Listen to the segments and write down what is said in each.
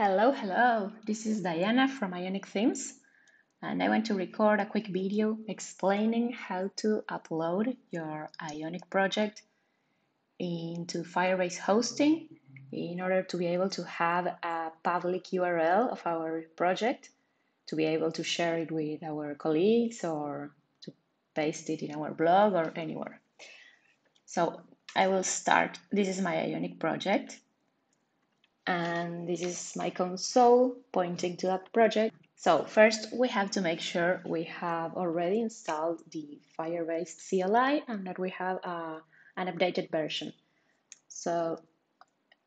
Hello, hello. This is Diana from Ionic Themes, and I want to record a quick video explaining how to upload your Ionic project into Firebase hosting in order to be able to have a public URL of our project, to be able to share it with our colleagues or to paste it in our blog or anywhere. So I will start. This is my Ionic project and this is my console pointing to that project. So first we have to make sure we have already installed the Firebase CLI and that we have uh, an updated version. So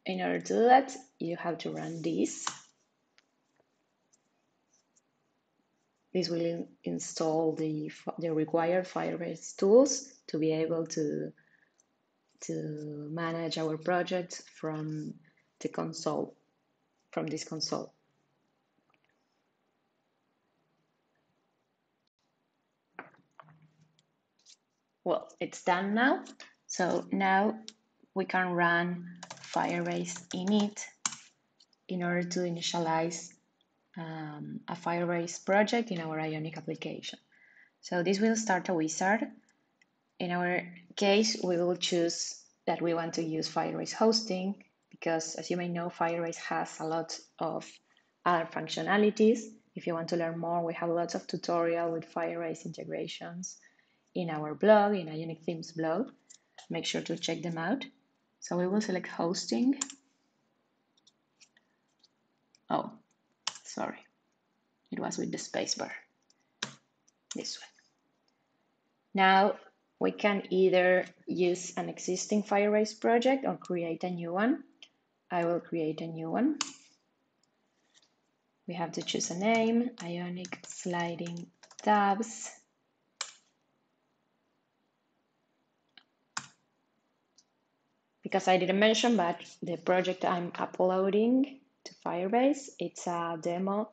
in order to do that, you have to run this. This will install the, the required Firebase tools to be able to, to manage our project from the console, from this console. Well, it's done now. So now we can run Firebase init in order to initialize um, a Firebase project in our Ionic application. So this will start a wizard. In our case, we will choose that we want to use Firebase hosting because as you may know, Firebase has a lot of other functionalities. If you want to learn more, we have lots of tutorial with Firebase integrations in our blog, in Ionic Themes blog. Make sure to check them out. So we will select hosting. Oh, sorry. It was with the spacebar. This one. Now we can either use an existing Firebase project or create a new one. I will create a new one. We have to choose a name, Ionic Sliding Tabs. Because I didn't mention, but the project I'm uploading to Firebase, it's a demo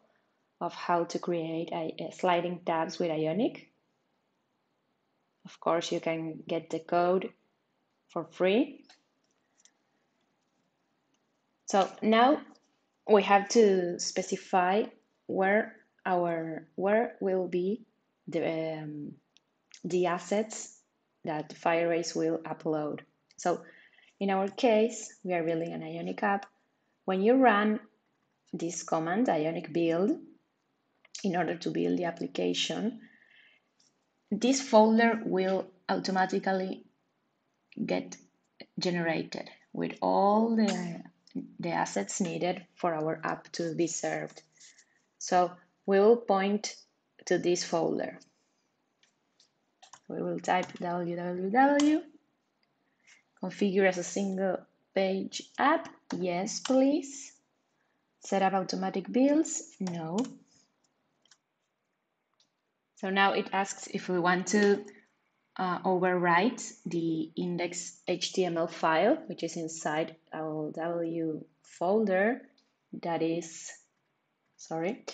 of how to create a, sliding tabs with Ionic. Of course, you can get the code for free so now we have to specify where our where will be the um, the assets that Firebase will upload. So in our case, we are building an Ionic app. When you run this command, Ionic build, in order to build the application, this folder will automatically get generated with all the the assets needed for our app to be served. So we will point to this folder. We will type www, configure as a single page app, yes please. Set up automatic builds, no. So now it asks if we want to uh, overwrite the index HTML file, which is inside our W folder. That is, sorry,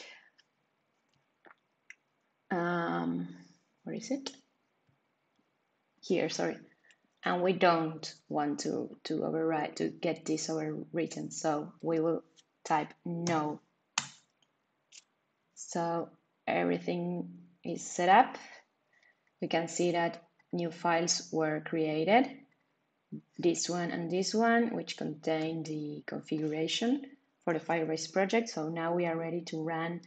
um, where is it? Here, sorry. And we don't want to, to overwrite, to get this overwritten. So we will type no. So everything is set up. We can see that new files were created. This one and this one, which contain the configuration for the Firebase project. So now we are ready to run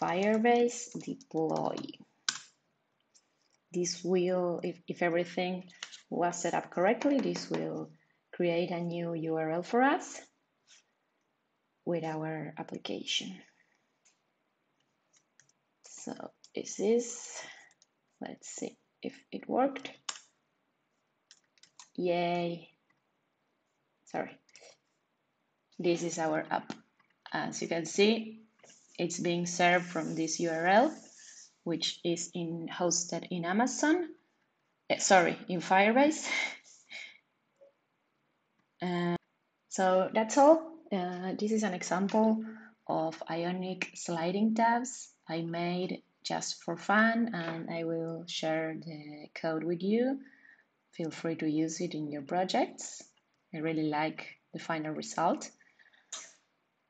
Firebase deploy. This will, if, if everything was set up correctly, this will create a new URL for us with our application. So this is this, let's see if it worked. Yay. Sorry. This is our app. As you can see, it's being served from this URL, which is in hosted in Amazon. Uh, sorry, in Firebase. uh, so that's all. Uh, this is an example of Ionic sliding tabs I made just for fun and I will share the code with you. Feel free to use it in your projects. I really like the final result.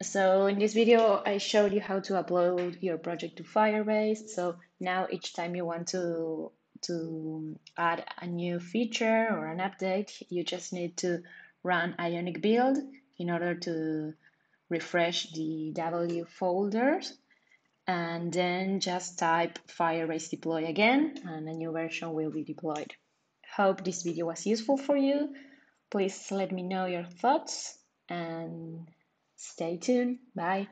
So in this video, I showed you how to upload your project to Firebase. So now each time you want to, to add a new feature or an update, you just need to run ionic build in order to refresh the W folders and then just type Firebase deploy again and a new version will be deployed. Hope this video was useful for you. Please let me know your thoughts and stay tuned. Bye.